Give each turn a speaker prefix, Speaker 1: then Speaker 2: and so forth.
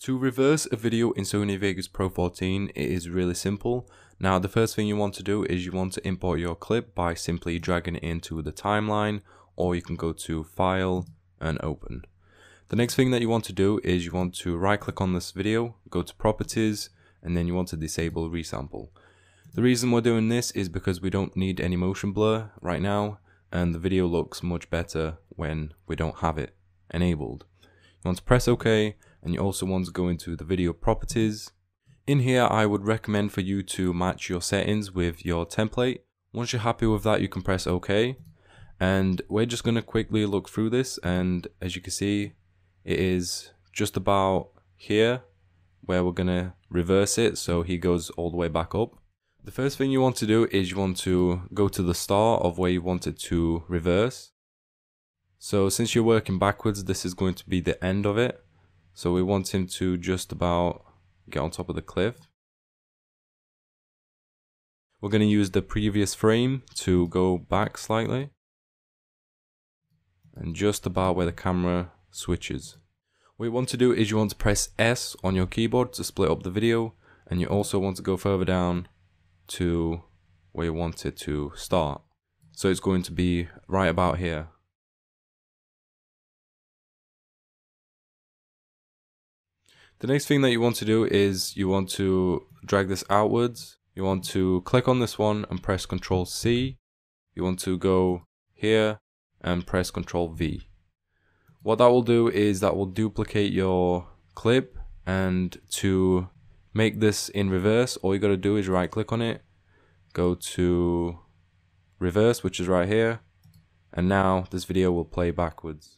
Speaker 1: To reverse a video in Sony Vegas Pro 14, it is really simple. Now the first thing you want to do is you want to import your clip by simply dragging it into the timeline or you can go to File and Open. The next thing that you want to do is you want to right click on this video, go to Properties and then you want to disable resample. The reason we're doing this is because we don't need any motion blur right now and the video looks much better when we don't have it enabled. You want to press OK and you also want to go into the video properties. In here I would recommend for you to match your settings with your template. Once you're happy with that you can press OK and we're just going to quickly look through this and as you can see it is just about here where we're going to reverse it so he goes all the way back up. The first thing you want to do is you want to go to the start of where you want it to reverse. So since you're working backwards this is going to be the end of it. So we want him to just about get on top of the cliff. We're going to use the previous frame to go back slightly. And just about where the camera switches. What you want to do is you want to press S on your keyboard to split up the video. And you also want to go further down to where you want it to start. So it's going to be right about here. The next thing that you want to do is you want to drag this outwards. You want to click on this one and press Ctrl C. You want to go here and press Ctrl V. What that will do is that will duplicate your clip and to make this in reverse all you got to do is right click on it go to reverse which is right here and now this video will play backwards